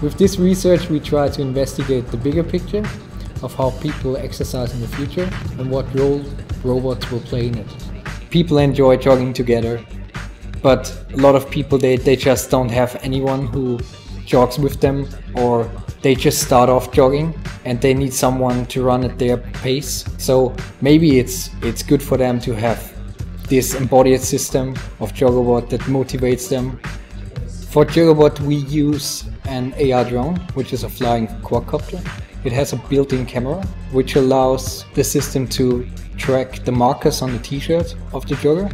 With this research, we try to investigate the bigger picture of how people exercise in the future and what role robots will play in it. People enjoy jogging together, but a lot of people they, they just don't have anyone who jogs with them or they just start off jogging and they need someone to run at their pace. So maybe it's it's good for them to have this embodied system of Joggobot that motivates them. For Joggobot we use an AR drone, which is a flying quadcopter. It has a built-in camera, which allows the system to track the markers on the t-shirt of the jogger.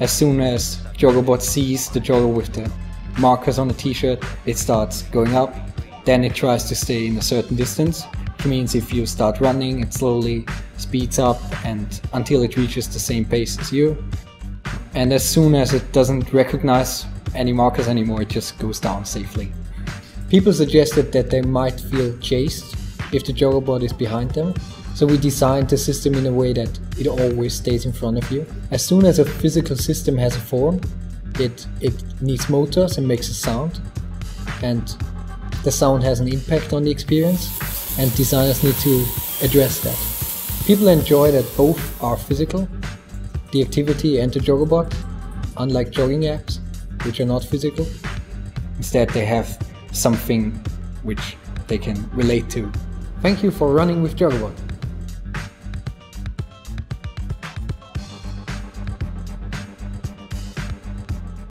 As soon as Joggobot sees the jogger with the markers on the t-shirt, it starts going up. Then it tries to stay in a certain distance, which means if you start running, it slowly speeds up and until it reaches the same pace as you. And as soon as it doesn't recognize any markers anymore, it just goes down safely. People suggested that they might feel chased if the Joggobot is behind them, so we designed the system in a way that it always stays in front of you. As soon as a physical system has a form, it, it needs motors and makes a sound, and the sound has an impact on the experience, and designers need to address that. People enjoy that both are physical, the activity and the Joggobot, unlike jogging apps, which are not physical. Instead, they have something which they can relate to. Thank you for running with Joggobot.